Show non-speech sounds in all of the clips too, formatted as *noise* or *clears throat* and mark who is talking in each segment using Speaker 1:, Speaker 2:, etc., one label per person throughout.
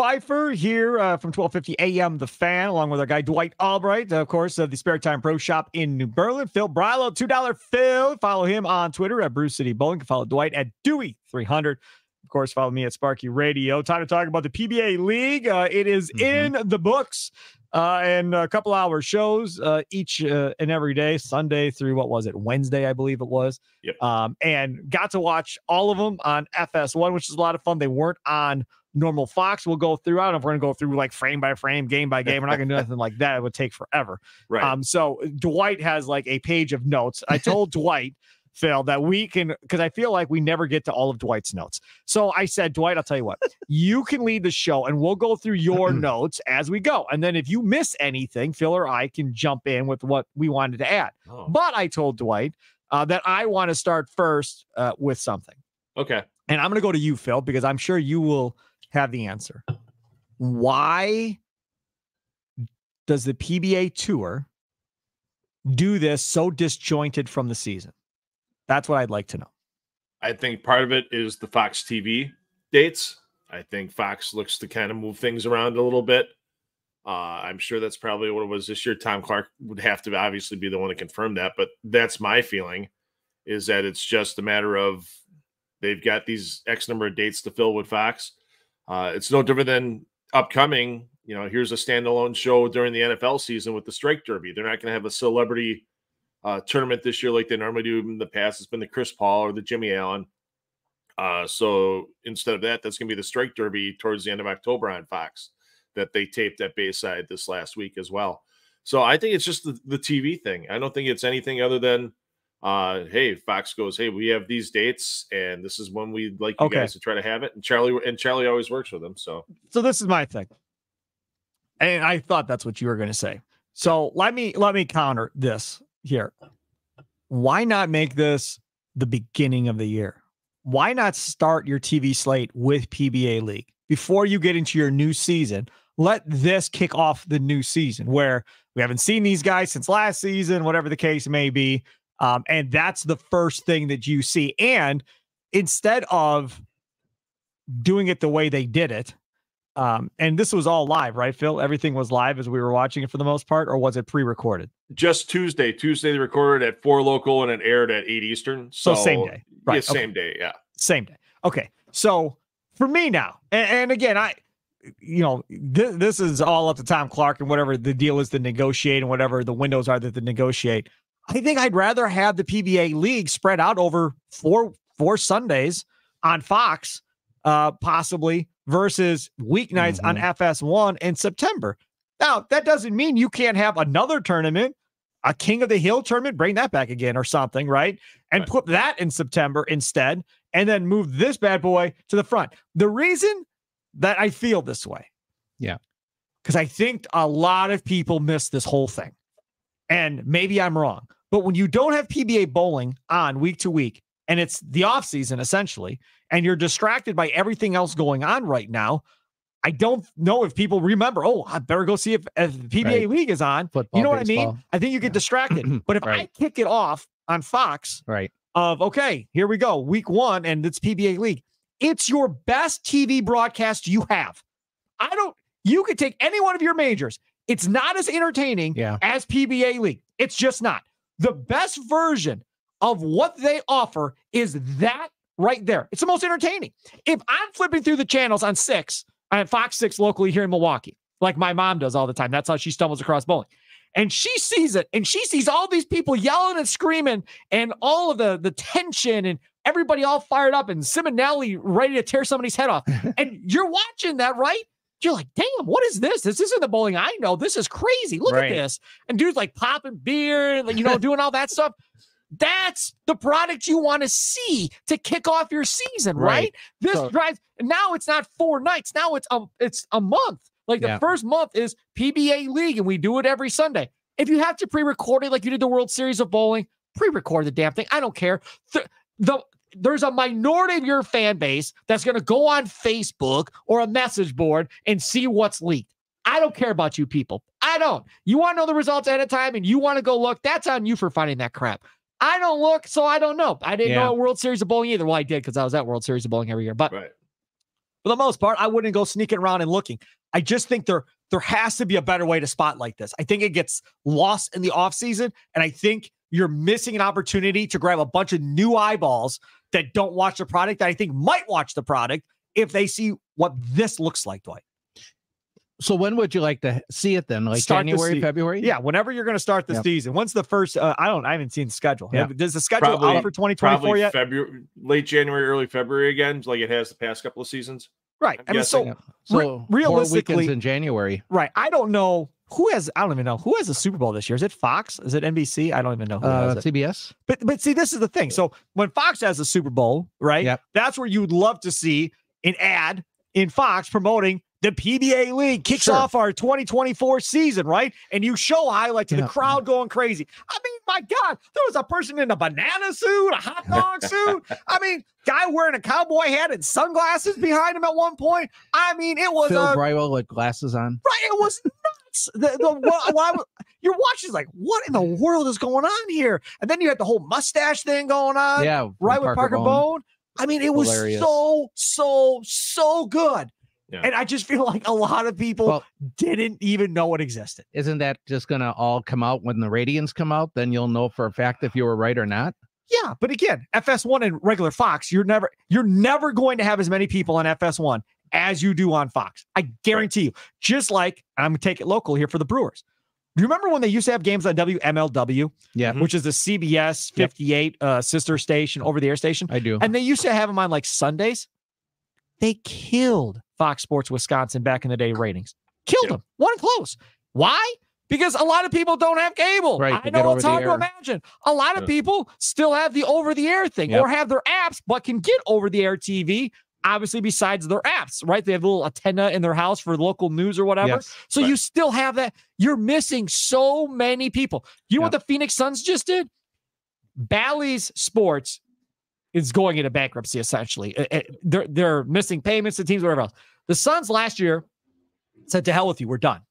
Speaker 1: Fifer here uh, from 1250 AM The Fan, along with our guy Dwight Albrecht, of course, of the Spare Time Pro Shop in New Berlin. Phil Brylow, $2 Phil. Follow him on Twitter at Brew City Bowling. Follow Dwight at Dewey300. Of course, follow me at Sparky Radio. Time to talk about the PBA League. Uh, it is mm-hmm. in the books uh, and a couple hour shows uh, each uh, and every day, Sunday through what was it, Wednesday, I believe it was.
Speaker 2: Yep.
Speaker 1: Um, and got to watch all of them on FS1, which is a lot of fun. They weren't on normal Fox. We'll go through. I don't know if we're going to go through like frame by frame, game by game. We're not going to do anything like that. It would take forever. *laughs*
Speaker 2: Right.
Speaker 1: Um, so Dwight has like a page of notes. I told *laughs* Dwight. Phil, that we can because I feel like we never get to all of Dwight's notes. So I said, Dwight, I'll tell you what, you can lead the show and we'll go through your *clears throat* notes as we go. And then if you miss anything, Phil or I can jump in with what we wanted to add. Oh. But I told Dwight uh, that I want to start first uh, with something.
Speaker 2: Okay.
Speaker 1: And I'm going to go to you, Phil, because I'm sure you will have the answer. Why does the PBA Tour do this so disjointed from the season? That's what I'd like to know.
Speaker 2: I think part of it is the Fox TV dates. I think Fox looks to kind of move things around a little bit. Uh, I'm sure that's probably what it was this year. Tom Clark would have to obviously be the one to confirm that, but that's my feeling is that it's just a matter of they've got these X number of dates to fill with Fox. Uh, it's no different than upcoming. You know, here's a standalone show during the NFL season with the Strike Derby. They're not going to have a celebrity uh, tournament this year like they normally do in the past. It's been the Chris Paul or the Jimmy Allen. Uh, so instead of that, that's going to be the Strike Derby towards the end of October on Fox that they taped at Bayside this last week as well. So I think it's just the, the TV thing. I don't think it's anything other than uh, hey, Fox goes, hey, we have these dates, and this is when we'd like you okay. guys to try to have it. And Charlie and Charlie always works with them. So,
Speaker 1: so this is my thing, and I thought that's what you were going to say. So let me let me counter this here. Why not make this the beginning of the year? Why not start your TV slate with PBA League before you get into your new season? Let this kick off the new season where we haven't seen these guys since last season, whatever the case may be. Um, and that's the first thing that you see. And instead of doing it the way they did it, um, and this was all live, right, Phil? Everything was live as we were watching it for the most part, or was it pre-recorded?
Speaker 2: Just Tuesday. Tuesday they recorded at four local and it aired at eight Eastern. So,
Speaker 1: so same day,
Speaker 2: right? Yeah, same okay. day, yeah,
Speaker 1: same day. Okay, so for me now, and, and again, I, you know, th- this is all up to Tom Clark and whatever the deal is to negotiate and whatever the windows are that to negotiate. I think I'd rather have the PBA league spread out over four four Sundays on Fox, uh, possibly versus weeknights mm-hmm. on FS1 in September. Now, that doesn't mean you can't have another tournament, a King of the Hill tournament, bring that back again or something, right? And right. put that in September instead, and then move this bad boy to the front. The reason that I feel this way,
Speaker 3: yeah,
Speaker 1: because I think a lot of people miss this whole thing. And maybe I'm wrong, but when you don't have PBA bowling on week to week, and it's the off season essentially, and you're distracted by everything else going on right now. I don't know if people remember. Oh, I better go see if, if PBA right. league is on. Football, you know what baseball. I mean? I think you get yeah. *clears throat* distracted. But if right. I kick it off on Fox,
Speaker 3: right?
Speaker 1: Of okay, here we go, week one, and it's PBA league. It's your best TV broadcast you have. I don't. You could take any one of your majors. It's not as entertaining
Speaker 3: yeah.
Speaker 1: as PBA league. It's just not. The best version of what they offer is that right there. It's the most entertaining. If I'm flipping through the channels on six, on Fox 6 locally here in Milwaukee, like my mom does all the time, that's how she stumbles across bowling. And she sees it and she sees all these people yelling and screaming and all of the, the tension and everybody all fired up and Simonelli ready to tear somebody's head off. *laughs* and you're watching that, right? You're like, damn, what is this? This isn't the bowling I know. This is crazy. Look right. at this. And dude's like popping beer, you know, doing all that stuff. That's the product you want to see to kick off your season, right? right? This so, drives now it's not four nights. Now it's a it's a month. Like the yeah. first month is PBA League, and we do it every Sunday. If you have to pre-record it like you did the World Series of Bowling, pre-record the damn thing. I don't care. The, the there's a minority of your fan base that's going to go on Facebook or a message board and see what's leaked. I don't care about you people. I don't. You want to know the results at a time and you want to go look, that's on you for finding that crap. I don't look, so I don't know. I didn't yeah. know World Series of Bowling either. Well, I did because I was at World Series of Bowling every year. But
Speaker 2: right.
Speaker 1: for the most part, I wouldn't go sneaking around and looking. I just think there there has to be a better way to spotlight this. I think it gets lost in the offseason, and I think you're missing an opportunity to grab a bunch of new eyeballs that don't watch the product that I think might watch the product if they see what this looks like, Dwight.
Speaker 3: So when would you like to see it then? Like
Speaker 1: Start the
Speaker 3: January,
Speaker 1: se-
Speaker 3: February?
Speaker 1: Yeah, whenever you're going to start the
Speaker 3: Yep.
Speaker 1: season. When's the first? Uh, I don't. I haven't seen the schedule.
Speaker 3: Yeah.
Speaker 1: Does the schedule
Speaker 2: Probably-
Speaker 1: out for 2024 yet?
Speaker 2: February, late January, early February again, like it has the past couple of seasons.
Speaker 1: Right.
Speaker 2: I'm
Speaker 1: I mean, so
Speaker 2: guessing.
Speaker 3: Yeah. So
Speaker 1: Re- realistically-
Speaker 3: weekends in January.
Speaker 1: right. I don't know who has. I don't even know who has the Super Bowl this year. Is it Fox? Is it NBC? I don't even know who
Speaker 3: Uh,
Speaker 1: has it.
Speaker 3: CBS.
Speaker 1: But but see, this is the thing. So when Fox has a Super Bowl, right?
Speaker 3: Yep.
Speaker 1: That's where you would love to see an ad in Fox promoting the PBA League kicks
Speaker 3: Sure.
Speaker 1: off our 2024 season, right? And you show highlights to the crowd going crazy. I mean, my God, there was a person in a banana suit, a hot dog suit. I mean, guy wearing a cowboy hat and sunglasses behind him at one point. I mean, it was
Speaker 3: Phil
Speaker 1: a
Speaker 3: Bridwell with glasses on.
Speaker 1: Right, it was nuts. The the what, what was- you're watching like, what in the world is going on here? And then you had the whole mustache thing going on,
Speaker 3: yeah,
Speaker 1: right with Parker Bohn. I mean, it was
Speaker 3: Hilarious.
Speaker 1: so so so good,
Speaker 2: Yeah.
Speaker 1: and I just feel like a lot of people
Speaker 3: Well-
Speaker 1: didn't even know it existed.
Speaker 3: Isn't that just gonna all come out when the ratings come out? Then you'll know for a fact if you were right or not.
Speaker 1: Yeah, but again, FS1 and regular Fox, you're never you're never going to have as many people on FS1 as you do on Fox. I guarantee you. Just like and I'm gonna take it local here for the Brewers. Do you remember when they used to have games on WMLW?
Speaker 3: Yeah.
Speaker 1: Which is the CBS
Speaker 3: Yep.
Speaker 1: 58 uh, sister station, over the air station.
Speaker 3: I do.
Speaker 1: And they used to have them on like Sundays. They killed Fox Sports Wisconsin back in the day ratings. Killed
Speaker 2: Yeah.
Speaker 1: them. One close. Why? Because a lot of people don't have cable.
Speaker 3: Right,
Speaker 1: I know it's hard to imagine. A lot of
Speaker 2: Yeah.
Speaker 1: people still have the over the air thing
Speaker 3: Yep.
Speaker 1: or have their apps, but can get over the air TV. Obviously, besides their apps, right? They have a little antenna in their house for local news or whatever.
Speaker 3: Yes.
Speaker 1: So
Speaker 2: Right.
Speaker 1: you still have that. You're missing so many people. You know what the Phoenix Suns just did? Bally's Sports is going into bankruptcy essentially. They're they're missing payments to teams, whatever else. The Suns last year said, "To hell with you, we're done,"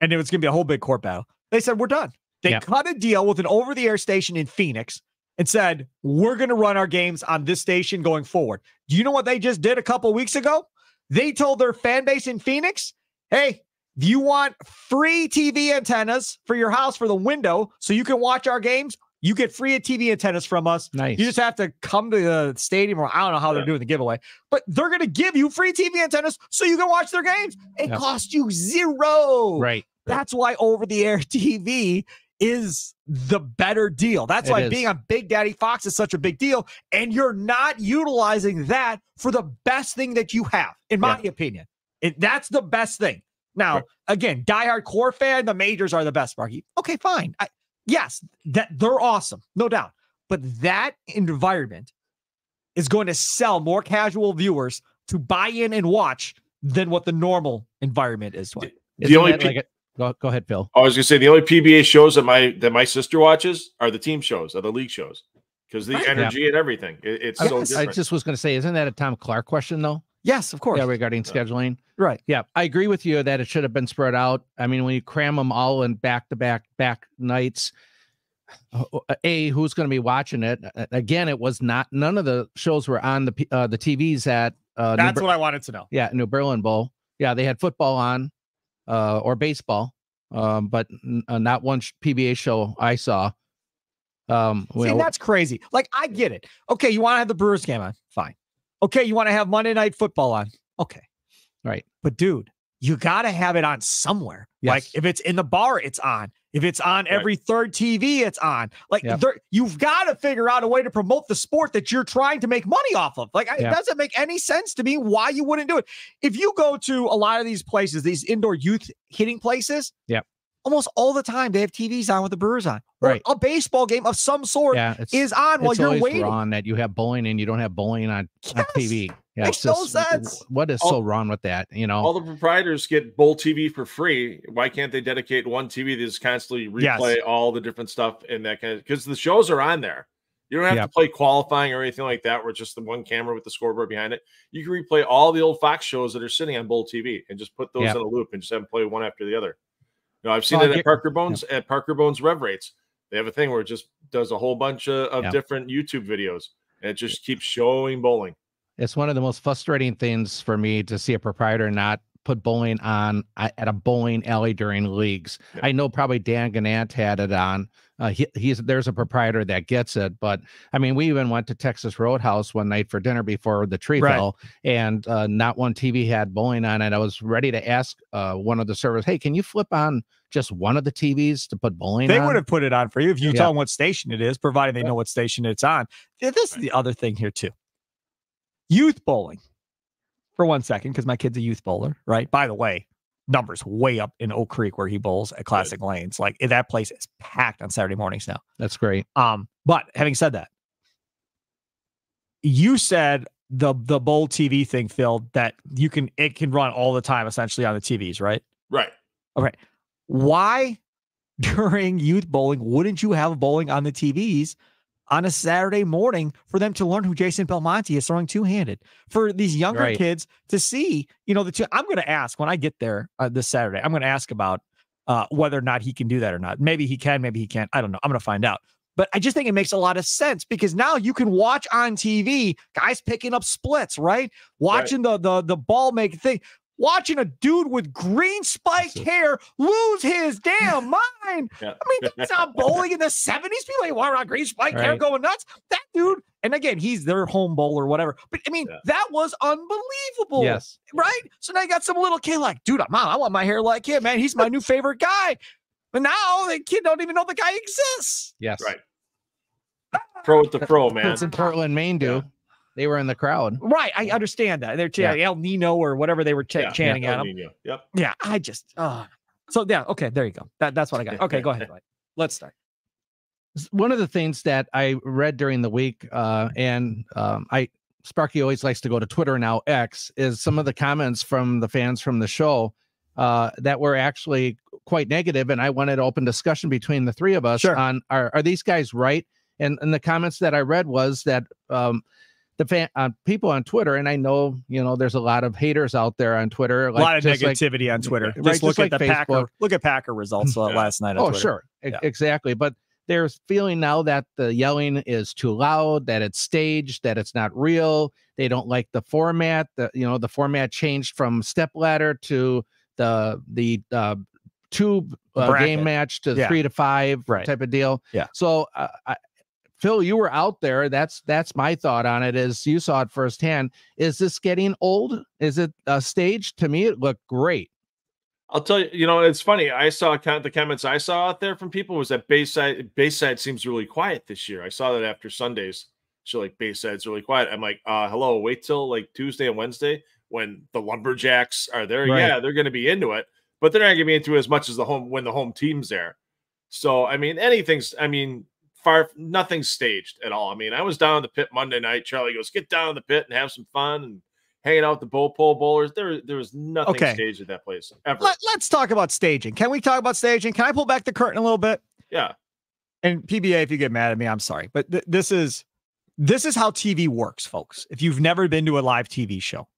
Speaker 1: and it was going to be a whole big court battle. They said, "We're done." They
Speaker 3: Yeah.
Speaker 1: cut a deal with an over-the-air station in Phoenix and said, "We're going to run our games on this station going forward." Do you know what they just did a couple weeks ago? They told their fan base in Phoenix, "Hey, if you want free TV antennas for your house for the window so you can watch our games, you get free TV antennas from us.
Speaker 3: Nice.
Speaker 1: You just have to come to the stadium, or I don't know how they're doing the giveaway, but they're going to give you free TV antennas so you can watch their games. It
Speaker 3: Yeah.
Speaker 1: costs you zero.
Speaker 3: right.
Speaker 1: That's why over the air *laughs* TV is the better deal. That's
Speaker 3: It
Speaker 1: why
Speaker 3: is.
Speaker 1: being on Big Daddy Fox is such a big deal. And you're not utilizing that for the best thing that you have, in my opinion. It, that's the best thing. Now,
Speaker 2: Right.
Speaker 1: again, diehard core fan, the majors are the best, Marky. Okay, fine. I, yes, that they're awesome, no doubt. But that environment is going to sell more casual viewers to buy in and watch than what the normal environment is. Dwight.
Speaker 2: The
Speaker 3: Isn't
Speaker 2: only P-
Speaker 3: like a, go, go ahead, Phil.
Speaker 2: I was gonna say the only PBA shows that my that my sister watches are the team shows, are the league shows, because the
Speaker 1: Right.
Speaker 3: Yeah.
Speaker 2: energy and everything. It- it's
Speaker 3: I,
Speaker 2: so
Speaker 1: Yes.
Speaker 3: I just was going to say, isn't that a Tom Clark question though?
Speaker 1: Yes, of course.
Speaker 3: Yeah, regarding
Speaker 2: Yeah.
Speaker 3: scheduling.
Speaker 1: right.
Speaker 3: Yeah, I agree with you that it should have been spread out. I mean, when you cram them all in back to back back nights, uh, a who's going to be watching it? Uh, Again, it was not. None of the shows were on the uh, the TVs at uh, New
Speaker 1: That's
Speaker 3: Ber-
Speaker 1: what I wanted to know.
Speaker 3: yeah New Berlin Bowl. Yeah, they had football on, uh, or baseball, um, but n- uh, not one sh- PBA show I saw. Um,
Speaker 1: See,
Speaker 3: well,
Speaker 1: that's crazy. Like, I get it. Okay, you want to have the Brewers game on? Fine. Okay, you want to have Monday Night Football on? Okay.
Speaker 3: Right.
Speaker 1: But, dude, you got to have it on somewhere. Like, if it's in the bar, it's on. If it's on
Speaker 2: Right.
Speaker 1: every third TV, it's on. Like, there, you've got to figure out a way to promote the sport that you're trying to make money off of. Like, I-
Speaker 3: Yeah.
Speaker 1: it doesn't make any sense to me why you wouldn't do it. If you go to a lot of these places, these indoor youth hitting places,
Speaker 3: Yep.
Speaker 1: Almost all the time they have TVs on with the Brewers on. Or
Speaker 3: Right.
Speaker 1: a baseball game of some sort
Speaker 3: yeah,
Speaker 1: is on while you're waiting.
Speaker 3: wrong that you have bowling and you don't have bowling on, on TV. Yeah,
Speaker 1: Makes
Speaker 3: it's
Speaker 1: no
Speaker 3: just,
Speaker 1: sense.
Speaker 3: What is
Speaker 2: All-
Speaker 3: so wrong with that? You know,
Speaker 2: All the proprietors get Bowl TV for free. Why can't they dedicate one TV that's just constantly
Speaker 1: Yes.
Speaker 2: replay all the different stuff and that kind of because the shows are on there. You don't have
Speaker 3: Yep.
Speaker 2: to play qualifying or anything like that, where it's just the one camera with the scoreboard behind it. You can replay all the old Fox shows that are sitting on Bowl TV and just put those
Speaker 3: Yep.
Speaker 2: in a loop and just have them play one after the other. You know, I've seen
Speaker 3: Well,
Speaker 2: it at Parker Bohn's at Parker Bohn's Rev Rates. They have a thing where it just does a whole bunch of, of
Speaker 3: Yeah.
Speaker 2: different YouTube videos and it just keeps showing bowling.
Speaker 3: It's one of the most frustrating things for me to see a proprietor not put bowling on uh, at a bowling alley during leagues.
Speaker 2: Yeah.
Speaker 3: I know probably Dan Ganant had it on. Uh, he, he's there's a proprietor that gets it, but I mean, we even went to Texas Roadhouse one night for dinner before the tree
Speaker 1: Right.
Speaker 3: fell, and uh, not one TV had bowling on it. I was ready to ask uh, one of the servers, "Hey, can you flip on just one of the TVs to put bowling on?
Speaker 1: They
Speaker 3: on?"
Speaker 1: would have put it on for you if you
Speaker 3: Yeah.
Speaker 1: tell them what station it is, provided they know what station it's on. Th- This is the other thing here too. Youth bowling, for one second, because my kid's a youth bowler, right? By the way, numbers way up in Oak Creek where he bowls at Classic Lanes. Like that place is packed on Saturday mornings now.
Speaker 3: That's great.
Speaker 1: Um, but having said that, you said the the bowl TV thing, Phil, that you can it can run all the time essentially on the TVs, right?
Speaker 2: Right. Okay.
Speaker 1: Why *laughs* during youth bowling wouldn't you have bowling on the TVs on a Saturday morning for them to learn who Jason Belmonte is throwing two handed for these younger
Speaker 3: Right.
Speaker 1: kids to see? You know, the two. I'm going to ask when I get there uh, this Saturday. I'm going to ask about uh, whether or not he can do that or not. Maybe he can, maybe he can't. I don't know. I'm going to find out. But I just think it makes a lot of sense because now you can watch on TV guys picking up splits, right? Watching the the the ball make thing. Watching a dude with green spiked hair lose his damn *laughs* mind.
Speaker 2: Yeah.
Speaker 1: I mean, that's not *laughs* bowling in the 70s. People ain't walking around green spiked hair going nuts. That dude, and again, he's their home bowler, whatever. But I mean,
Speaker 2: Yeah.
Speaker 1: that was unbelievable.
Speaker 3: Yes.
Speaker 1: Right? So now you got some little kid like, dude, mom, I want my hair like him, man. He's my new *laughs* favorite guy. But now the kid don't even know the guy exists.
Speaker 3: Yes.
Speaker 2: Right. Pro with the pro, man.
Speaker 3: It's in Portland, Maine, do.
Speaker 2: Yeah.
Speaker 3: They were in the crowd.
Speaker 1: Right. I understand that. They're ch-
Speaker 3: Yeah.
Speaker 1: El Nino or whatever they were ch-
Speaker 2: Yeah.
Speaker 1: chanting
Speaker 2: El
Speaker 1: at him.
Speaker 2: Nino. Yep.
Speaker 1: Yeah. I just, oh. So, yeah. Okay. There you go. That, that's what I got. Okay. Go ahead. Let's start.
Speaker 3: one of the things that I read during the week, uh, and um, I Sparky always likes to go to Twitter now X, is some of the comments from the fans from the show uh, that were actually quite negative, and I wanted to open discussion between the three of us
Speaker 1: Sure.
Speaker 3: on are are these guys right? And and the comments that I read was that um, the fan uh, people on Twitter, and I know you know there's a lot of haters out there on Twitter,
Speaker 1: a lot of
Speaker 3: just like-
Speaker 1: negativity on Twitter.
Speaker 3: Right,
Speaker 1: Just
Speaker 3: just
Speaker 1: look
Speaker 3: like
Speaker 1: at the Packer. Look at Packer results uh,
Speaker 2: Yeah. *laughs*
Speaker 1: last night. On
Speaker 3: Oh,
Speaker 1: Twitter.
Speaker 3: sure.
Speaker 1: Yeah.
Speaker 3: Exactly. But there's feeling now that the yelling is too loud, that it's staged, that it's not real. They don't like the format. The you know, the format changed from step ladder to the the uh two uh, game match to
Speaker 1: Yeah.
Speaker 3: three to five
Speaker 1: Right.
Speaker 3: type of deal.
Speaker 1: Yeah.
Speaker 3: So uh, I, Phil, you were out there. That's that's my thought on it. Is you saw it firsthand. Is this getting old? Is it a stage? To me, it looked great.
Speaker 2: I'll tell you, you know, it's funny. I saw the comments I saw out there from people was that Bayside Bayside seems really quiet this year. I saw that after Sundays. So like Bayside's really quiet. I'm like, uh, hello, wait till like Tuesday and Wednesday when the lumberjacks are there.
Speaker 3: Right.
Speaker 2: Yeah, they're gonna be into it, but they're not gonna be into it as much as the home when the home team's there. So I mean, anything's I mean, far nothing's staged at all. I mean, I was down in the pit Monday night. Charlie goes, get down in the pit and have some fun and hanging out with the bowl pole bowlers. There, there was nothing
Speaker 1: Okay.
Speaker 2: staged at that place ever.
Speaker 1: Let, let's talk about staging. Can we talk about staging? Can I pull back the curtain a little bit?
Speaker 2: Yeah.
Speaker 1: And PBA, if you get mad at me, I'm sorry, but th- this is this is how TV works, folks. If you've never been to a live TV show,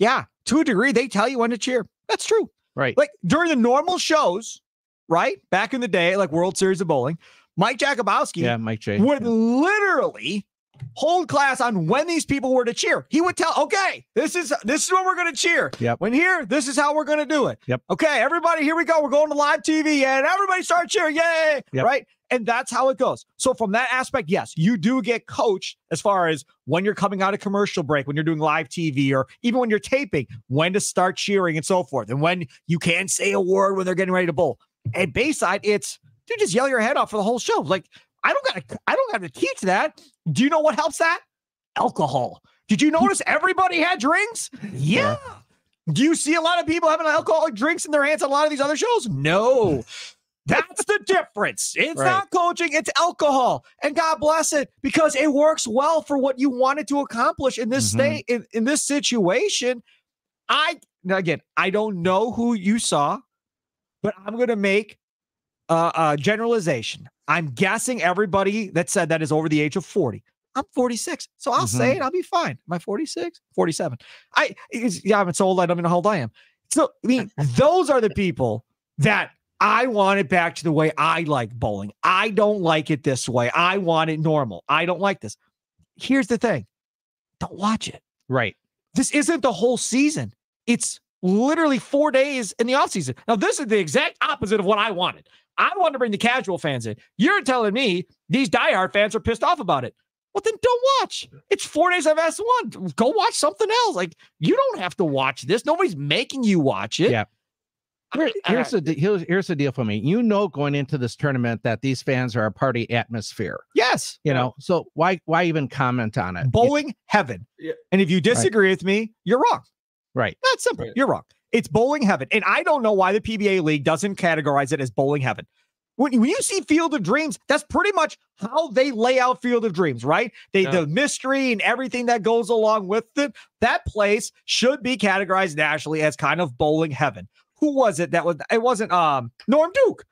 Speaker 1: yeah, to a degree, they tell you when to cheer. That's true.
Speaker 3: Right.
Speaker 1: Like during the normal shows, right back in the day, like World Series of Bowling, Mike Jakubowski
Speaker 3: Yeah, Mike J.
Speaker 1: would literally hold class on when these people were to cheer. He would tell, okay, this is this is what we're going to cheer.
Speaker 3: Yep.
Speaker 1: When here, this is how we're going to do it.
Speaker 3: Yep.
Speaker 1: Okay, everybody, here we go. We're going to live TV, and everybody start cheering, yay!
Speaker 3: Yep.
Speaker 1: Right, and that's how it goes. So from that aspect, yes, you do get coached as far as when you're coming out of commercial break, when you're doing live TV, or even when you're taping, when to start cheering and so forth, and when you can say a word when they're getting ready to bowl. At Bayside, it's dude, just yell your head off for the whole show. Like I don't gotta, I don't gotta teach that. Do you know what helps that? Alcohol. Did you notice everybody had drinks? Yeah. Do you see a lot of people having alcoholic drinks in their hands on a lot of these other shows? No. *laughs* That's the difference. It's
Speaker 3: Right.
Speaker 1: not coaching, it's alcohol. And God bless it because it works well for what you wanted to accomplish in this
Speaker 3: Mhm.
Speaker 1: state, in, in this situation. I, now again, I don't know who you saw, but I'm going to make uh, a generalization. I'm guessing everybody that said that is over the age of 40. I'm 46, so I'll say it. I'll be fine. Am I 46? 47. I yeah, I'm so old. I don't even know how old I am. So I mean, *laughs* those are the people that I want it back to the way I like bowling. I don't like it this way. I want it normal. I don't like this. Here's the thing: don't watch it.
Speaker 3: Right.
Speaker 1: This isn't the whole season. It's literally four days in the offseason. Now, this is the exact opposite of what I wanted. I wanted to bring the casual fans in. You're telling me these diehard fans are pissed off about it. Well, then don't watch. It's four days of S1. Go watch something else. Like, you don't have to watch this. Nobody's making you watch it.
Speaker 3: Yeah. Here, here's the here's, here's the deal for me. You know, going into this tournament, that these fans are a party atmosphere.
Speaker 1: Yes.
Speaker 3: You know, so why why even comment on it?
Speaker 1: Bowling heaven.
Speaker 2: Yeah.
Speaker 1: And if you disagree with me, you're wrong.
Speaker 3: Right.
Speaker 1: That's simple.
Speaker 2: Right.
Speaker 1: You're wrong. It's bowling heaven. And I don't know why the PBA league doesn't categorize it as bowling heaven. When, when you see Field of Dreams, that's pretty much how they lay out Field of Dreams, right? They
Speaker 2: Yeah.
Speaker 1: the mystery and everything that goes along with it. That place should be categorized nationally as kind of bowling heaven. Who was it that was it wasn't um Norm Duke.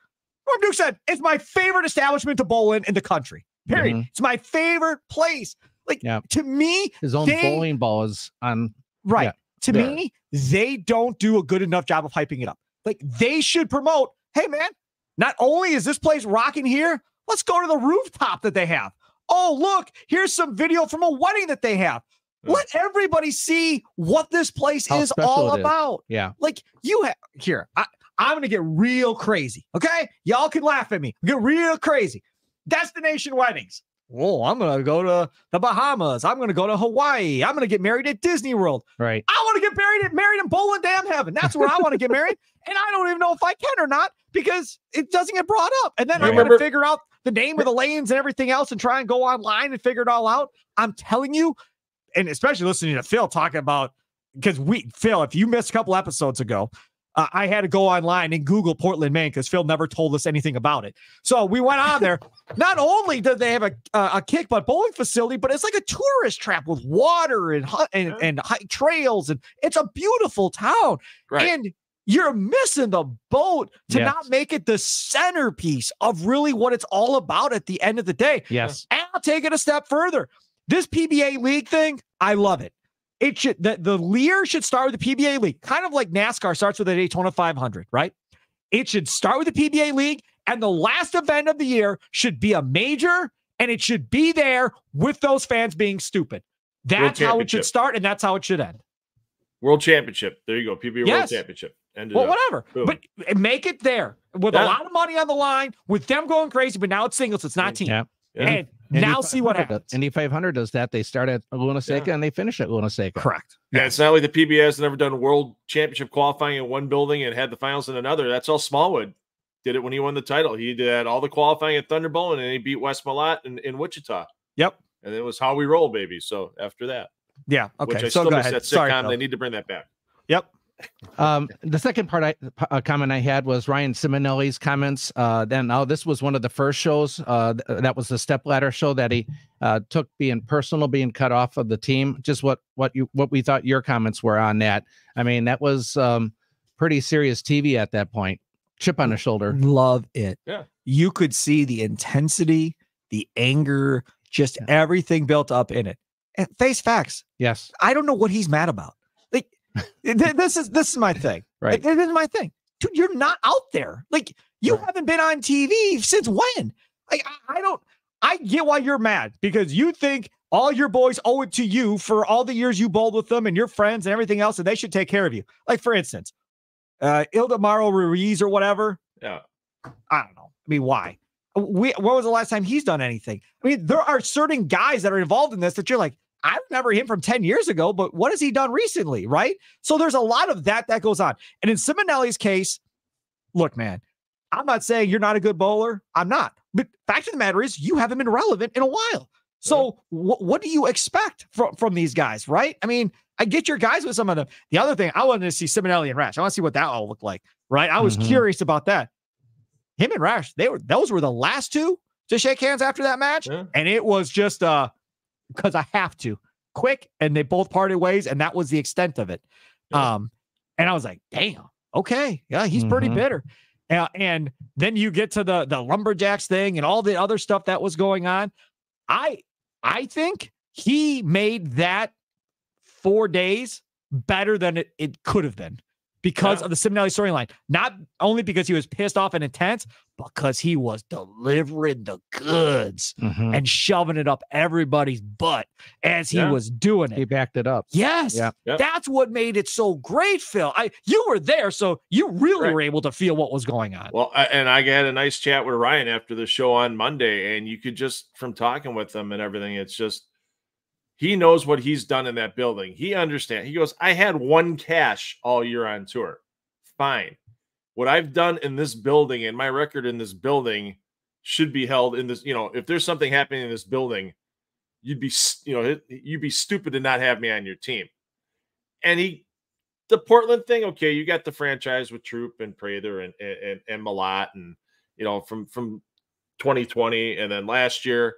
Speaker 1: Norm Duke said, it's my favorite establishment to bowl in in the country. Period.
Speaker 3: Mhm.
Speaker 1: It's my favorite place. Like
Speaker 3: Yeah.
Speaker 1: to me,
Speaker 3: His own
Speaker 1: they-
Speaker 3: bowling ball is on.
Speaker 1: Right.
Speaker 3: Yeah.
Speaker 1: To
Speaker 2: Yeah.
Speaker 1: me, they don't do a good enough job of hyping it up. Like they should promote, hey man, not only is this place rocking here, let's go to the rooftop that they have. Oh, look, here's some video from a wedding that they have.
Speaker 2: Yeah.
Speaker 1: Let everybody see what this place
Speaker 3: How
Speaker 1: is all
Speaker 3: is.
Speaker 1: about.
Speaker 3: Yeah.
Speaker 1: Like you have here, I, I'm gonna get real crazy. Okay. Y'all can laugh at me. Get real crazy. Destination weddings. Oh, I'm gonna go to the Bahamas. I'm gonna go to Hawaii. I'm gonna get married at Disney World.
Speaker 3: Right.
Speaker 1: I want to get married at married in Bowling Dam Heaven. That's where I want to get married. *laughs* And I don't even know if I can or not because it doesn't get brought up. And then
Speaker 2: You
Speaker 1: I'm going to
Speaker 2: remember-
Speaker 1: figure out the name of the lanes and everything else and try and go online and figure it all out. I'm telling you, and especially listening to Phil talking about because we Phil, if you missed a couple episodes ago, uh, I had to go online and Google Portland, Maine, because Phil never told us anything about it. So we went on there. *laughs* Not only did they have a a, a kick butt bowling facility, but it's like a tourist trap with water and and, and trails, and it's a beautiful town.
Speaker 2: Right.
Speaker 1: And you're missing the boat to
Speaker 3: Yes.
Speaker 1: not make it the centerpiece of really what it's all about at the end of the day.
Speaker 3: Yes.
Speaker 1: And I'll take it a step further. This PBA league thing, I love it. It should the, the Lear should start with the PBA league, kind of like NASCAR starts with the Daytona 500, right? It should start with the PBA league, and the last event of the year should be a major, and it should be there with those fans being stupid. That's how it should start, and that's how it should end.
Speaker 2: World Championship. There you go. PBA
Speaker 1: Yes.
Speaker 2: World Championship. Ended
Speaker 1: Well,
Speaker 2: up.
Speaker 1: whatever.
Speaker 2: Boom.
Speaker 1: But make it there with a lot of money on the line, with them going crazy. But now it's singles, it's not team.
Speaker 3: Yeah.
Speaker 2: Yeah.
Speaker 1: And
Speaker 3: Indy
Speaker 1: now see what
Speaker 3: 500 does-
Speaker 1: happens.
Speaker 3: Indy 500 does that. They start at Laguna Seca and they finish at Laguna Seca.
Speaker 1: Correct.
Speaker 2: Yeah, it's not like the PBS has never done World Championship qualifying in one building and had the finals in another. That's all Smallwood did it when he won the title. He did all the qualifying at Thunderbowl and then he beat Wes Malott in, in Wichita.
Speaker 1: Yep.
Speaker 2: And it was how we roll, baby. So after that,
Speaker 1: Yeah.
Speaker 2: which
Speaker 1: Okay.
Speaker 2: I
Speaker 1: So
Speaker 2: still
Speaker 1: go
Speaker 2: miss
Speaker 1: ahead.
Speaker 2: that
Speaker 1: Sorry.
Speaker 2: sitcom.
Speaker 1: Phil.
Speaker 2: They need to bring that back.
Speaker 1: Yep.
Speaker 3: Um, the second part, I uh, comment I had was Ryan Simonelli's comments. Uh, then now this was one of the first shows. Uh, th- that was the stepladder show that he uh, took being personal, being cut off of the team. Just what what you what we thought your comments were on that. I mean, that was um, pretty serious TV at that point. Chip on the shoulder.
Speaker 1: Love it.
Speaker 2: Yeah.
Speaker 1: You could see the intensity, the anger, just
Speaker 3: Yeah.
Speaker 1: everything built up in it. And face facts.
Speaker 3: Yes,
Speaker 1: I don't know what he's mad about. This is this is my thing.
Speaker 3: right.
Speaker 1: This is my thing. Dude, you're not out there. Like you
Speaker 3: Right.
Speaker 1: haven't been on TV since when? Like I, I don't I get why you're mad because you think all your boys owe it to you for all the years you bowled with them and your friends and everything else, and they should take care of you. Like, for instance, uh Ildemaro Ruiz or whatever.
Speaker 2: Yeah.
Speaker 1: I don't know. I mean, why? We when was the last time he's done anything? I mean, there are certain guys that are involved in this that you're like, I remember him from 10 years ago, but what has he done recently? Right. So there's a lot of that that goes on. And in Simonelli's case, look, man, I'm not saying you're not a good bowler. I'm not. But fact of the matter is, you haven't been relevant in a while. So wh- what do you expect from, from these guys? Right. I mean, I get your guys with some of them. The other thing, I wanted to see Simonelli and Rash. I want to see what that all looked like. Right. I was
Speaker 3: Mhm.
Speaker 1: curious about that. Him and Rash, they were those were the last two to shake hands after that match.
Speaker 2: Yeah.
Speaker 1: And it was just uh because I have to quick, and they both parted ways, and that was the extent of it.
Speaker 2: Yeah.
Speaker 1: Um, and I was like, damn, okay, yeah, he's pretty
Speaker 3: Mhm.
Speaker 1: bitter. Uh, and then you get to the the lumberjacks thing and all the other stuff that was going on. I I think he made that four days better than it, it could have been. Because
Speaker 2: Yeah.
Speaker 1: of the Simonelli storyline. Not only because he was pissed off and intense, because he was delivering the goods
Speaker 3: Mhm.
Speaker 1: and shoving it up everybody's butt as he
Speaker 2: Yeah.
Speaker 1: was doing it.
Speaker 3: He backed it up.
Speaker 1: Yes.
Speaker 3: Yeah.
Speaker 2: Yep.
Speaker 1: That's what made it so great, Phil. I you were there, so you really
Speaker 2: Right.
Speaker 1: were able to feel what was going on.
Speaker 2: Well, I, and I had a nice chat with Ryan after the show on Monday, and you could just from talking with him and everything, it's just he knows what he's done in that building. He understands. He goes, I had one cash all year on tour. Fine. What I've done in this building and my record in this building should be held in this. You know, if there's something happening in this building, you'd be, you know, you'd be stupid to not have me on your team. And he the Portland thing, okay, you got the franchise with Troup and Prather and and and Malott and you know from from 2020 and then last year,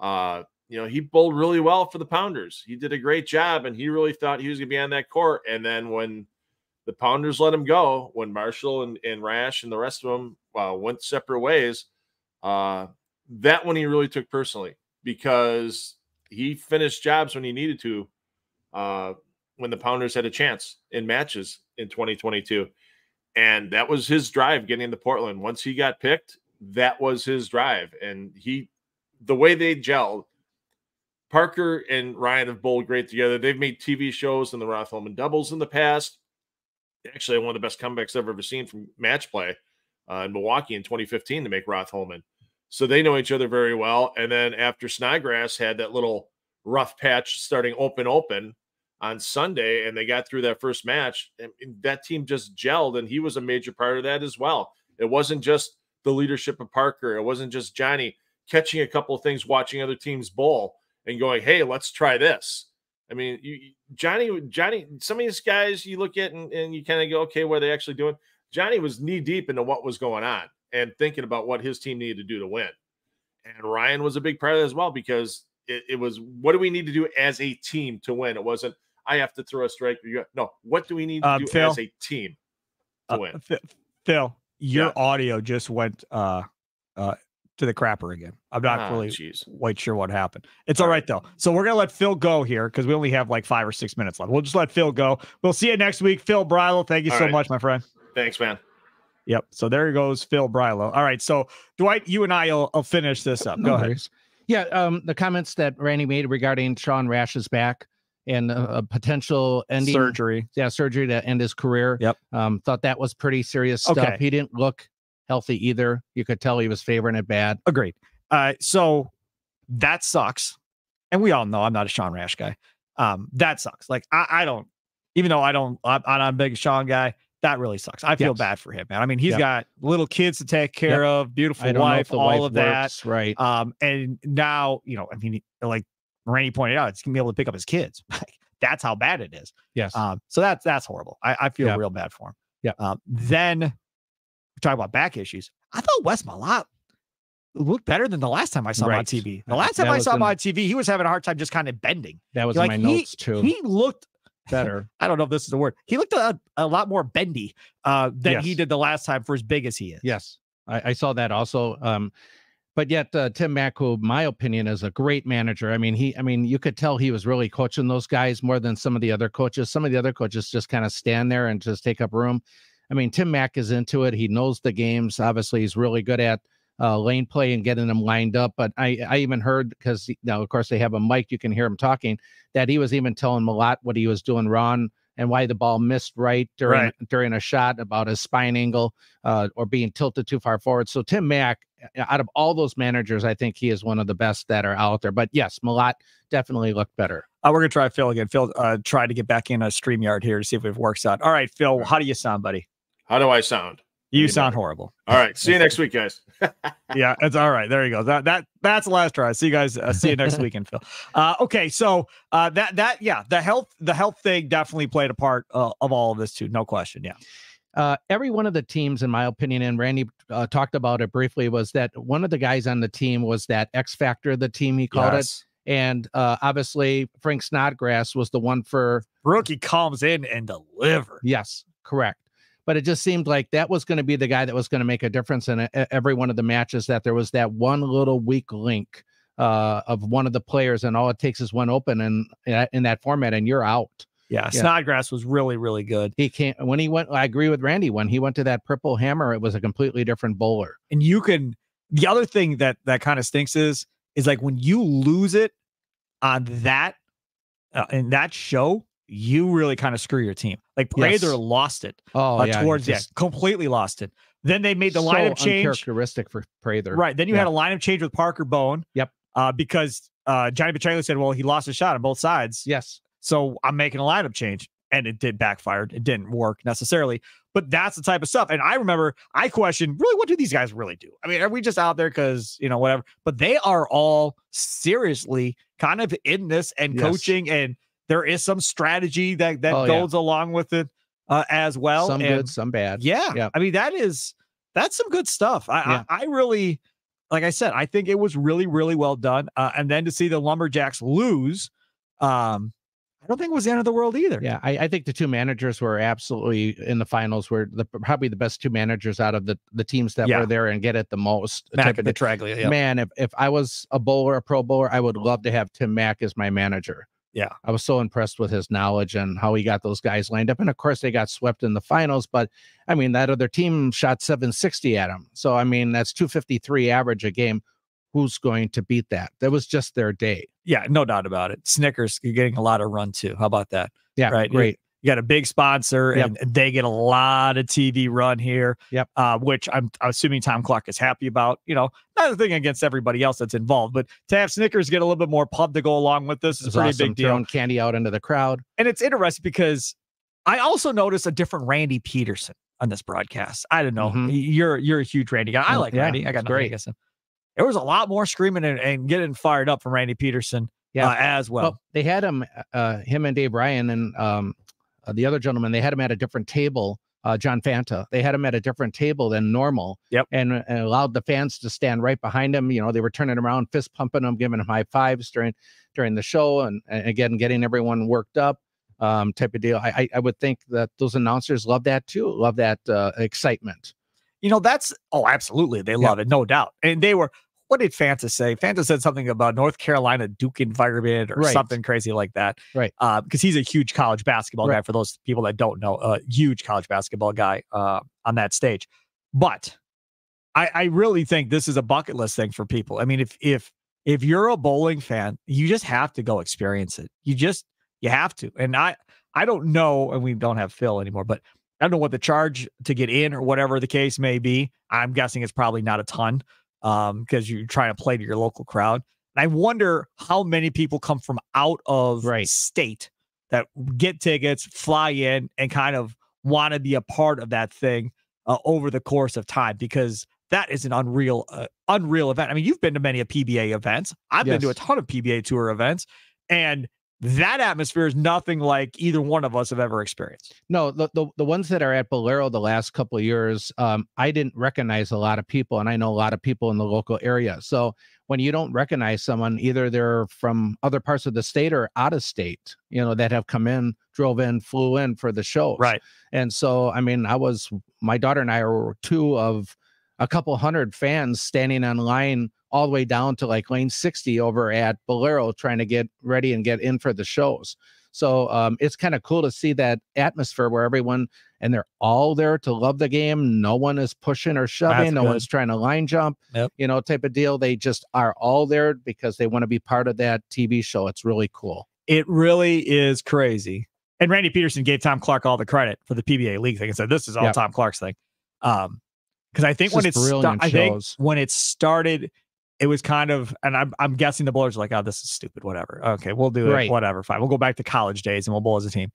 Speaker 2: uh, you know, he bowled really well for the Pounders. He did a great job and he really thought he was gonna be on that court. And then when the Pounders let him go, when Marshall and, and Rash and the rest of them uh, went separate ways, uh, that one he really took personally because he finished jobs when he needed to. Uh, when the Pounders had a chance in matches in 2022. And that was his drive getting to Portland. Once he got picked, that was his drive. And he, the way they gelled, Parker and Ryan have bowled great together. They've made TV shows in the Roth Holman doubles in the past. Actually, one of the best comebacks I've ever seen from match play uh, in Milwaukee in 2015 to make Roth Holman. So they know each other very well. And then after Snodgrass had that little rough patch starting open, open, on Sunday and they got through that first match, and and that team just gelled, and he was a major part of that as well. It wasn't just the leadership of Parker, it wasn't just Johnny catching a couple of things, watching other teams bowl, and going, "Hey, let's try this." I mean, you, Johnny, Johnny, some of these guys you look at and, and you kind of go, "Okay, what are they actually doing?" Johnny was knee deep into what was going on and thinking about what his team needed to do to win. And Ryan was a big part of that as well because it, it was what do we need to do as a team to win? It wasn't I have to throw a strike. No, what do we need to
Speaker 1: Um,
Speaker 2: do
Speaker 1: Phil?
Speaker 2: as a team to
Speaker 1: Uh,
Speaker 2: win?
Speaker 1: Phil, Phil, your
Speaker 2: Yeah.
Speaker 1: audio just went uh uh to the crapper again. I'm not
Speaker 2: Ah,
Speaker 1: really
Speaker 2: jeez.
Speaker 1: quite sure what happened. It's
Speaker 2: All
Speaker 1: all
Speaker 2: right.
Speaker 1: right though. So we're gonna let Phil go here because we only have like five or six minutes left. We'll just let Phil go. We'll see you next week. Phil Brylow, thank you
Speaker 2: All
Speaker 1: so
Speaker 2: right.
Speaker 1: much, my friend.
Speaker 2: Thanks, man.
Speaker 1: Yep. So there goes Phil Brylow. All right. So Dwight, you and I will, will finish this up.
Speaker 3: No
Speaker 1: Go ahead.
Speaker 3: Yeah, um, the comments that Randy made regarding Sean Rash's back and uh, a potential ending
Speaker 1: Surgery.
Speaker 3: yeah, surgery to end his career.
Speaker 1: Yep.
Speaker 3: Um, thought that was pretty serious stuff.
Speaker 1: Okay.
Speaker 3: He didn't look healthy either. You could tell he was favoring it bad.
Speaker 1: Agreed. Uh, so that sucks. And we all know I'm not a Sean Rash guy. Um, that sucks. Like I, I don't, even though I don't, I'm, I'm not a big Sean guy. That really sucks. I feel
Speaker 3: Yes.
Speaker 1: bad for him, man. I mean, he's
Speaker 3: Yep.
Speaker 1: got little kids to take care of, beautiful
Speaker 3: I don't know
Speaker 1: wife, all
Speaker 3: wife
Speaker 1: of that.
Speaker 3: right.
Speaker 1: Um, and now, you know, I mean, like Randy pointed out, it's gonna be able to pick up his kids. *laughs* that's how bad it is.
Speaker 3: Yes.
Speaker 1: Um, so that's that's horrible. I, I feel
Speaker 3: Yeah.
Speaker 1: real bad for him.
Speaker 3: Yeah.
Speaker 1: Um, then we talk about back issues. I thought Wes Malott looked better than the last time I saw him on TV. The last time I saw him on TV, he was having a hard time just kind of bending.
Speaker 3: that was
Speaker 1: like,
Speaker 3: my
Speaker 1: he-
Speaker 3: notes too.
Speaker 1: He looked
Speaker 3: Better. *laughs*
Speaker 1: I don't know if this is a word. He looked a, a lot more bendy uh, than he did the last time for as big as he is.
Speaker 3: Yes, I, I saw that also. Um, but yet uh, Tim Mack, who my opinion is a great manager. I mean, he, I mean, you could tell he was really coaching those guys more than some of the other coaches. Some of the other coaches just kind of stand there and just take up room. I mean, Tim Mack is into it. He knows the games. Obviously, he's really good at uh, lane play and getting them lined up. But I, I even heard because now, of course, they have a mic, you can hear him talking. That he was even telling Malott what he was doing wrong and why the ball missed right during
Speaker 1: Right.
Speaker 3: during a shot about his spine angle uh, or being tilted too far forward. So Tim Mack, uh, out of all those managers, I think he is one of the best that are out there. But yes, Malott definitely looked better.
Speaker 1: Uh, we're gonna try Phil again. Phil uh, tried to get back in a stream yard here to see if it works out. All right, Phil, how do you sound, buddy?
Speaker 2: How do I sound?
Speaker 1: You
Speaker 2: Any
Speaker 1: sound horrible.
Speaker 2: All right. See you *laughs* next week, guys. *laughs*
Speaker 1: yeah, it's all right. There you go. That that that's the last try. See you guys. Uh, see you next *laughs* weekend, Phil. Uh, okay, so uh, that that yeah, the health the health thing definitely played a part uh, of all of this too. No question. Yeah.
Speaker 3: uh, every one of the teams, in my opinion, and Randy uh, talked about it briefly, was that one of the guys on the team was that X factor of the team. He called it, and uh, obviously Frank Snodgrass was the one for
Speaker 1: Rookie comes in and delivers.
Speaker 3: yes, correct. But it just seemed like that was going to be the guy that was going to make a difference in every one of the matches. That there was that one little weak link uh, of one of the players, and all it takes is one open, and in that format, and you're out.
Speaker 1: Yeah,
Speaker 3: Yeah.
Speaker 1: Snodgrass was really, really good.
Speaker 3: He can't when he went. I agree with Randy. When he went to that purple hammer, it was a completely different bowler.
Speaker 1: And you can the other thing that that kind of stinks is is like when you lose it on that uh, in that show, you really kind of screw your team. Like
Speaker 3: Yes.
Speaker 1: Prather lost it
Speaker 3: Oh
Speaker 1: uh,
Speaker 3: yeah,
Speaker 1: towards
Speaker 3: just
Speaker 1: end, completely lost it. Then they made the
Speaker 3: so
Speaker 1: lineup change.
Speaker 3: Uncharacteristic for Prather.
Speaker 1: Right. Then you
Speaker 3: Yeah.
Speaker 1: had a lineup change with Parker Bohn.
Speaker 3: Yep.
Speaker 1: Uh, because uh, Johnny Petraglia said, well, he lost a shot on both sides.
Speaker 3: Yes.
Speaker 1: So I'm making a lineup change. And it did backfired. It didn't work necessarily. But that's the type of stuff. And I remember I questioned, really, what do these guys really do? I mean, are we just out there because, you know, whatever? But they are all seriously kind of in this and
Speaker 3: Yes.
Speaker 1: coaching. And there is some strategy that that
Speaker 3: Oh, yeah.
Speaker 1: goes along with it uh, as well.
Speaker 3: some
Speaker 1: and
Speaker 3: good, some bad.
Speaker 1: yeah.
Speaker 3: Yeah.
Speaker 1: I mean, that is that's some good stuff. I,
Speaker 3: Yeah.
Speaker 1: I I really like I said, I think it was really, really well done. Uh, and then to see the lumberjacks lose, um, I don't think it was the end of the world either.
Speaker 3: Yeah, I, I think the two managers were absolutely in the finals. Were the probably the best two managers out of the the teams that
Speaker 1: Yeah.
Speaker 3: were there and get it the most.
Speaker 1: Mac
Speaker 3: type
Speaker 1: and
Speaker 3: of thing.
Speaker 1: Petraglia. Yeah.
Speaker 3: Man, if if I was a bowler, a pro bowler, I would love to have Tim Mack as my manager.
Speaker 1: Yeah.
Speaker 3: I was so impressed with his knowledge and how he got those guys lined up. And of course, they got swept in the finals. But I mean, that other team shot 760 at him. So I mean, that's 253 average a game. Who's going to beat that? That was just their day.
Speaker 1: Yeah, no doubt about it. Snickers you're getting a lot of run too. How about that?
Speaker 3: Yeah,
Speaker 1: Right.
Speaker 3: Great.
Speaker 1: You got a big sponsor
Speaker 3: Yep.
Speaker 1: and they get a lot of TV run here.
Speaker 3: Yep.
Speaker 1: Uh, which I'm, I'm assuming Tom Clark is happy about. You know, not a thing against everybody else that's involved, but to have Snickers get a little bit more pub to go along with this is a pretty
Speaker 3: awesome
Speaker 1: big deal.
Speaker 3: throwing candy out into the crowd.
Speaker 1: and it's interesting because I also noticed a different Randy Peterson on this broadcast. I don't know.
Speaker 3: Mhm.
Speaker 1: You're you're a huge Randy guy. I
Speaker 3: Oh,
Speaker 1: like
Speaker 3: yeah,
Speaker 1: Randy. I got
Speaker 3: great.
Speaker 1: against him. There was a lot more screaming and, and getting fired up from Randy Peterson
Speaker 3: Yeah.
Speaker 1: uh, as well.
Speaker 3: Well, they had him, uh, him and Dave Ryan and um, uh, the other gentleman. They had him at a different table. Uh, John Fanta. They had him at a different table than normal.
Speaker 1: Yep.
Speaker 3: And, and allowed the fans to stand right behind him. You know, they were turning around, fist pumping him, giving him high fives during during the show, and, and again getting everyone worked up. Um, type of deal. I, I I would think that those announcers love that too. Love that uh, excitement.
Speaker 1: you know, that's oh, absolutely. They love it, no doubt. And they were what did Fanta say? Fanta said something about North Carolina Duke environment or
Speaker 3: Right.
Speaker 1: something crazy like that.
Speaker 3: Right.
Speaker 1: Uh, because he's a huge college basketball guy for those people that don't know, a huge college basketball guy uh, on that stage. But I, I really think this is a bucket list thing for people. I mean, if if if you're a bowling fan, you just have to go experience it. You just you have to. And I I don't know, and we don't have Phil anymore, but I don't know what the charge to get in or whatever the case may be. I'm guessing it's probably not a ton um, because you're trying to play to your local crowd. And I wonder how many people come from out of
Speaker 3: Right.
Speaker 1: state that get tickets, fly in, and kind of want to be a part of that thing uh, over the course of time because that is an unreal, uh, unreal event. I mean, you've been to many a PBA events. I've been to a ton of PBA tour events, and that atmosphere is nothing like either one of us have ever experienced.
Speaker 3: No, the, the the ones that are at Bowlero the last couple of years, um, I didn't recognize a lot of people, and I know a lot of people in the local area. So when you don't recognize someone, either they're from other parts of the state or out of state, you know, that have come in, drove in, flew in for the show,
Speaker 1: Right.
Speaker 3: And so, I mean, I was my daughter and I were two of a couple hundred fans standing on line all the way down to like lane 60 over at Bowlero trying to get ready and get in for the shows. So um, it's kind of cool to see that atmosphere where everyone and they're all there to love the game. No one is pushing or shoving. no
Speaker 1: good.
Speaker 3: one's trying to line jump.
Speaker 1: Yep.
Speaker 3: You know, type of deal. They just are all there because they want to be part of that TV show. It's really cool.
Speaker 1: It really is crazy. And Randy Peterson gave Tom Clark all the credit for the PBA league thing and said this is all
Speaker 3: Yep.
Speaker 1: Tom Clark's thing. Um, because I think when it's sta- I think
Speaker 3: shows.
Speaker 1: when it started, it was kind of, and I'm I'm guessing the are like, oh, this is stupid. Whatever. Okay, we'll do it. Whatever. Fine. We'll go back to college days and we'll bowl as a team.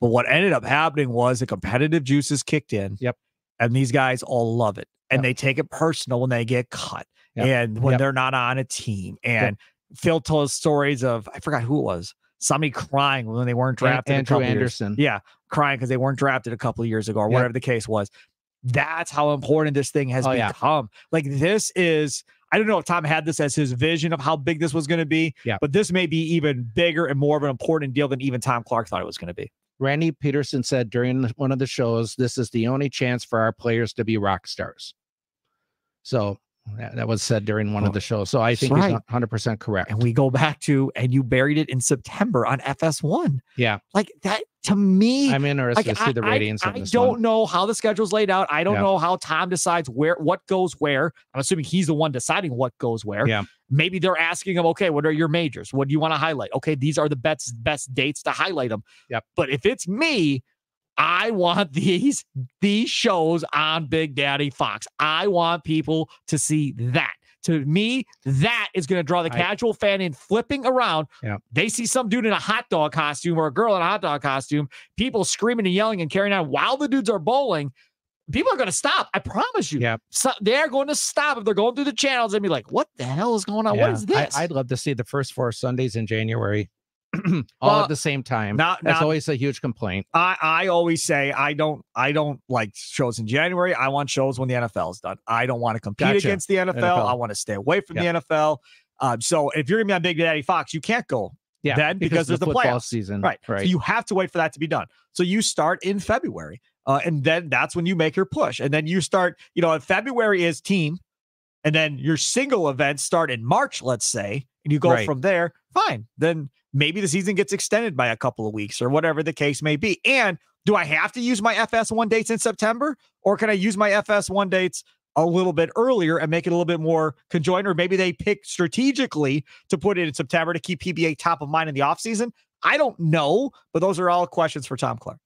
Speaker 1: But what ended up happening was the competitive juices kicked in.
Speaker 3: Yep.
Speaker 1: And these guys all love it, and
Speaker 3: Yep.
Speaker 1: they take it personal when they get cut,
Speaker 3: Yep.
Speaker 1: and when
Speaker 3: Yep.
Speaker 1: they're not on a team. And Phil told stories of I forgot who it was. Somebody crying when they weren't drafted.
Speaker 3: Andrew
Speaker 1: couple years-
Speaker 3: Anderson.
Speaker 1: yeah, crying because they weren't drafted a couple of years ago or whatever the case was. That's how important this thing has
Speaker 3: Oh, yeah.
Speaker 1: become. Like this is, I don't know if Tom had this as his vision of how big this was going to be,
Speaker 3: Yeah.
Speaker 1: but this may be even bigger and more of an important deal than even Tom Clark thought it was going to be.
Speaker 3: Randy Peterson said during one of the shows, "This is the only chance for our players to be rock stars." So that, that was said during one
Speaker 1: Oh,
Speaker 3: of the shows. So I think he's 100 percent correct.
Speaker 1: And we go back to, and you buried it in September on FS1.
Speaker 3: Yeah.
Speaker 1: Like that, to me,
Speaker 3: I'm interested
Speaker 1: like,
Speaker 3: to see the
Speaker 1: I- I-
Speaker 3: ratings
Speaker 1: I,
Speaker 3: of this
Speaker 1: don't
Speaker 3: one.
Speaker 1: know how the schedule's laid out. I don't
Speaker 3: Yeah.
Speaker 1: know how Tom decides where what goes where. I'm assuming he's the one deciding what goes where.
Speaker 3: Yeah.
Speaker 1: Maybe they're asking him, okay, what are your majors? What do you want to highlight? Okay, these are the best best dates to highlight them.
Speaker 3: Yep.
Speaker 1: But if it's me, I want *laughs* these these shows on Big Daddy Fox. I want people to see that. To me, that is going to draw the
Speaker 3: I-
Speaker 1: casual fan in flipping around.
Speaker 3: Yeah.
Speaker 1: They see some dude in a hot dog costume or a girl in a hot dog costume, people screaming and yelling and carrying on while the dudes are bowling. People are going to stop. I promise you.
Speaker 3: Yep.
Speaker 1: So they're going to stop if they're going through the channels and be like, "What the hell is going on? What
Speaker 3: Yeah.
Speaker 1: is this?"
Speaker 3: I, would love to see the first four Sundays in January *clears throat* all
Speaker 1: Well,
Speaker 3: at the same time.
Speaker 1: now-
Speaker 3: That's
Speaker 1: now-
Speaker 3: always a huge complaint.
Speaker 1: I, I always say I don't I don't like shows in January. I want shows when the NFL is done. I don't want to compete
Speaker 3: Gotcha.
Speaker 1: against the NFL.
Speaker 3: NFL.
Speaker 1: I want to stay away from the NFL. Um, so if you're gonna be on Big Daddy Fox, you can't go
Speaker 3: Yeah,
Speaker 1: then because, there's
Speaker 3: of
Speaker 1: the, playoffs.
Speaker 3: season.
Speaker 1: Right.
Speaker 3: Right.
Speaker 1: So you have to wait for that to be done. So you start in February. Uh, and then that's when you make your push. And then you start, you know, February is team. And then your single events start in March, let's say, and you go
Speaker 3: Right.
Speaker 1: from there. Fine. Then maybe the season gets extended by a couple of weeks or whatever the case may be. And do I have to use my FS1 dates in September? Or can I use my FS1 dates a little bit earlier and make it a little bit more conjoined? Or maybe they pick strategically to put it in September to keep PBA top of mind in the offseason. I don't know, but those are all questions for Tom Clark.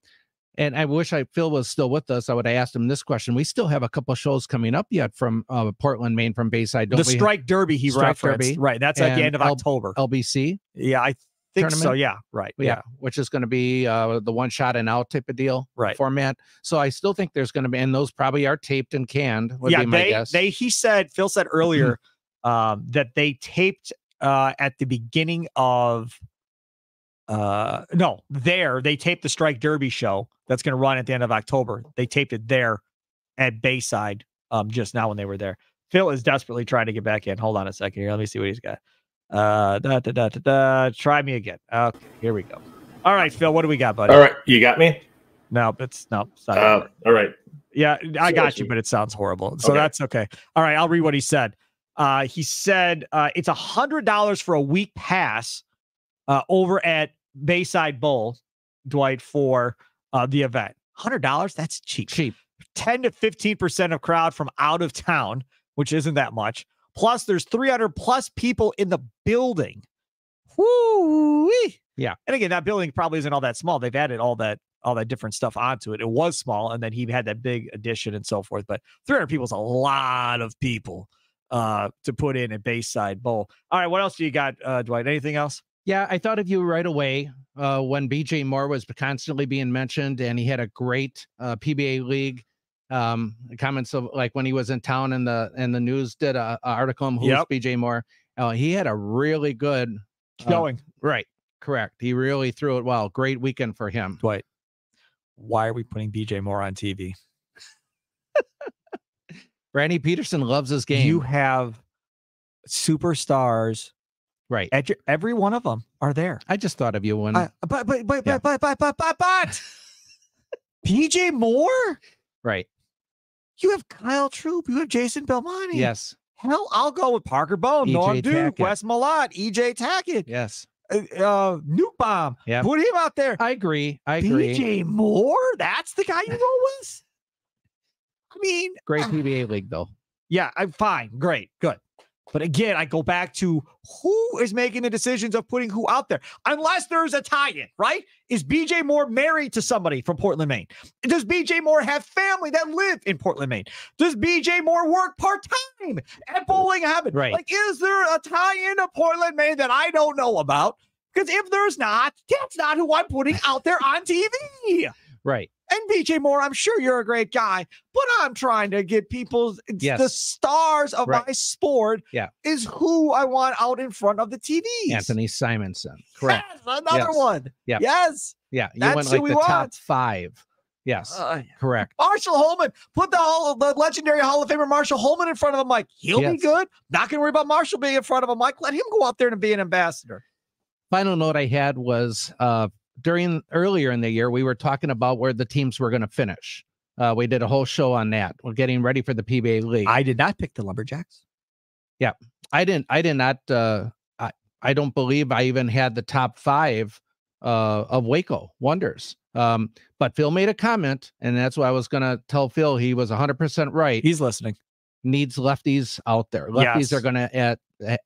Speaker 3: And I wish I Phil was still with us. I would have asked him this question. We still have a couple shows coming up yet from uh, Portland, Maine, from Bayside. Don't
Speaker 1: the? Strike Derby he
Speaker 3: Strike
Speaker 1: referenced.
Speaker 3: Derby
Speaker 1: Right. That's at the end of
Speaker 3: L-
Speaker 1: October.
Speaker 3: LBC,
Speaker 1: yeah, I think so. Yeah. Right.
Speaker 3: yeah, which is going to be uh, the one shot and out type of deal
Speaker 1: Right.
Speaker 3: format. So I still think there's going to be, and those probably are taped and canned. Would
Speaker 1: yeah.
Speaker 3: be my
Speaker 1: They,
Speaker 3: guess.
Speaker 1: they, he said, Phil said earlier *clears throat* um, that they taped uh, at the beginning of, uh, no, there, they taped the Strike Derby show that's going to run at the end of October. They taped it there at Bayside um, just now when they were there. Phil is desperately trying to get back in. Hold on a second here. Let me see what he's got. Uh, da, da, da, da, da. Try me again. Okay, here we go. All right, Phil, what do we got, buddy?
Speaker 2: All right, you got me.
Speaker 1: No, it's no. It's not
Speaker 2: Uh,
Speaker 1: work.
Speaker 2: all right.
Speaker 1: yeah, I got you, but it sounds horrible. So
Speaker 2: Okay.
Speaker 1: that's okay. All right, I'll read what he said. Uh, he said uh, it's a hundred dollars for a week pass uh, over at Bayside Bowl, Dwight, for uh, the event. Hundred dollars? That's cheap.
Speaker 3: cheap.
Speaker 1: 10 to 15% of crowd from out of town, which isn't that much. Plus, there's 300 plus people in the building. Woo!
Speaker 3: Yeah.
Speaker 1: And again, that building probably isn't all that small. They've added all that all that different stuff onto it. It was small, and then he had that big addition and so forth. But 300 people is a lot of people uh to put in a Bayside Bowl. All right, what else do you got, uh, Dwight? Anything else?
Speaker 3: Yeah, I thought of you right away uh, when BJ Moore was constantly being mentioned, and he had a great uh, PBA league. Um, comments of like when he was in town and the and the news did a, a article on who's
Speaker 1: Yep.
Speaker 3: BJ Moore. Uh, he had a really good uh,
Speaker 1: Going,
Speaker 3: right, correct. He really threw it well. Great weekend for him.
Speaker 1: Dwight. Why are we putting BJ Moore on TV?
Speaker 3: Randy Pedersen loves his game.
Speaker 1: You have superstars.
Speaker 3: right.
Speaker 1: At your, every one of them are there.
Speaker 3: I just thought of you when
Speaker 1: I- but but but
Speaker 3: Yeah.
Speaker 1: but but but but but *laughs* but PJ Moore.
Speaker 3: right.
Speaker 1: You have Kyle Troup. You have Jason Belmonte.
Speaker 3: Yes.
Speaker 1: Hell, I'll go with Parker Bohn,
Speaker 3: E.J.
Speaker 1: Norm Duke, Wes Malott, EJ Tackett,
Speaker 3: Yes.
Speaker 1: uh, uh, Nuke Bomb.
Speaker 3: Yeah.
Speaker 1: Put him out there.
Speaker 3: I agree. I agree.
Speaker 1: PJ Moore. That's the guy you roll *laughs* with. I mean,
Speaker 3: Great PBA league though.
Speaker 1: Yeah, I'm fine. Great. Good. But again, I go back to who is making the decisions of putting who out there. Unless there's a tie-in, right? Is BJ Moore married to somebody from Portland, Maine? Does BJ Moore have family that live in Portland, Maine? Does BJ Moore work part-time at Bowling Heaven?
Speaker 3: Right.
Speaker 1: Like, is there a tie-in to Portland, Maine that I don't know about? Because if there's not, that's not who I'm putting out there on TV.
Speaker 3: Right.
Speaker 1: And BJ Moore, I'm sure you're a great guy, but I'm trying to get people
Speaker 3: Yes.
Speaker 1: the stars of
Speaker 3: Right.
Speaker 1: my sport.
Speaker 3: Yeah.
Speaker 1: Is who I want out in front of the TV.
Speaker 3: Anthony Simonsen. Correct.
Speaker 1: Yes, another
Speaker 3: Yes.
Speaker 1: one.
Speaker 3: Yeah.
Speaker 1: Yes.
Speaker 3: Yeah. You
Speaker 1: That's
Speaker 3: went
Speaker 1: who
Speaker 3: like
Speaker 1: we
Speaker 3: the top
Speaker 1: want.
Speaker 3: five. Yes.
Speaker 1: Uh,
Speaker 3: correct.
Speaker 1: Marshall Holman. Put the hall, the legendary Hall of Famer Marshall Holman in front of him. Like he'll be good. Not gonna worry about Marshall being in front of him. Like let him go out there and be an ambassador.
Speaker 3: Final note I had was uh during earlier in the year, we were talking about where the teams were going to finish. Uh, we did a whole show on that. We're getting ready for the PBA league.
Speaker 1: I did not pick the Lumberjacks.
Speaker 3: Yeah, I didn't. I did not. Uh, I I don't believe I even had the top five uh, of Waco Wonders. Um, but Phil made a comment, and that's why I was going to tell Phil he was 100% right.
Speaker 1: He's listening.
Speaker 3: Needs lefties out there. Lefties
Speaker 1: Yes.
Speaker 3: are going to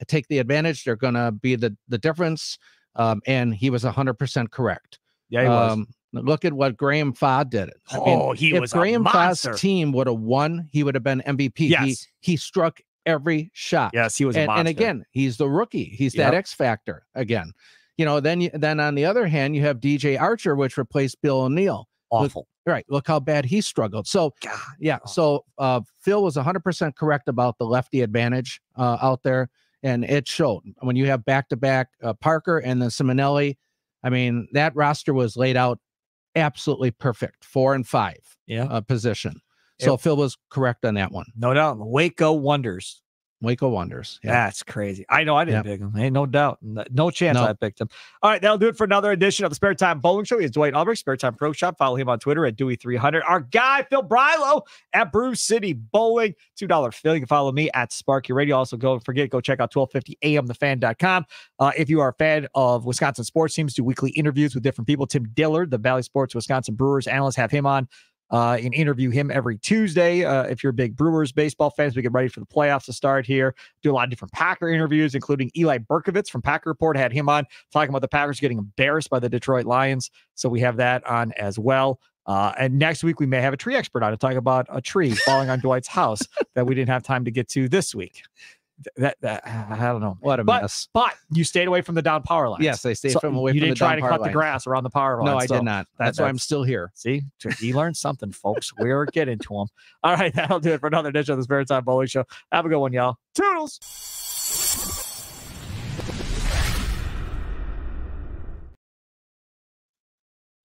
Speaker 3: take the advantage. They're going to be the the difference. Um, and he was 100% correct.
Speaker 1: Yeah, he was.
Speaker 3: Um, look at what Graham Fach did. I mean,
Speaker 1: oh, he
Speaker 3: if
Speaker 1: was
Speaker 3: Graham
Speaker 1: a monster.
Speaker 3: Fach's team would have won, he would have been MVP. He
Speaker 1: Yes.
Speaker 3: he struck every shot.
Speaker 1: yes, he was a
Speaker 3: And,
Speaker 1: monster.
Speaker 3: and again, he's the rookie. He's that
Speaker 1: Yep.
Speaker 3: X factor again. You know, then you, then on the other hand, you have DJ Archer, which replaced Bill O'Neill.
Speaker 1: awful.
Speaker 3: Right. Look how bad he struggled. So
Speaker 1: God.
Speaker 3: yeah. So uh, Phil was 100% correct about the lefty advantage uh, out there, and it showed when you have back to back Parker and then Simonelli. I mean, that roster was laid out absolutely perfect, four and five
Speaker 1: Yeah.
Speaker 3: uh, position. So Phil was correct on that one.
Speaker 1: No doubt. Waco Wonders.
Speaker 3: Waco Wonders. Yeah.
Speaker 1: That's crazy. I know I didn't
Speaker 3: Yep.
Speaker 1: pick him. Ain't no doubt. No, chance
Speaker 3: No.
Speaker 1: I picked him. All right, that'll do it for another edition of the Spare Time Bowling Show. He's Dwight Albrecht, Spare Time Pro Shop. Follow him on Twitter at Dewey300. Our guy, Phil Brylow at Brew City Bowling. $2 Phil. You can follow me at Sparky Radio. Also, go forget, go check out 1250amthefan.com. Uh, if you are a fan of Wisconsin sports teams, do weekly interviews with different people. Tim Dillard, the Bally Sports Wisconsin Brewers analyst, have him on uh, and interview him every Tuesday. Uh, if you're big Brewers baseball fans, we get ready for the playoffs to start here. Do a lot of different Packer interviews, including Eli Berkovitz from Packer Report. Had him on talking about the Packers getting embarrassed by the Detroit Lions. So we have that on as well. Uh, and next week we may have a tree expert on to talk about a tree falling on Dwight's house that we didn't have time to get to this week. Th- That, that I don't know,
Speaker 3: What a
Speaker 1: But-
Speaker 3: mess.
Speaker 1: but you stayed away from the down power lines.
Speaker 3: Yes, I stayed
Speaker 1: So
Speaker 3: from away
Speaker 1: you
Speaker 3: from
Speaker 1: didn't try to cut the
Speaker 3: lines.
Speaker 1: grass around the power lines.
Speaker 3: No, I
Speaker 1: so
Speaker 3: did not.
Speaker 1: that-
Speaker 3: That's why I'm still here.
Speaker 1: See, he learned something, folks. We're *laughs* getting to him. All right, *laughs* that'll do it for another edition of the Spirit Time Bowling Show. Have a good one, y'all. Toodles.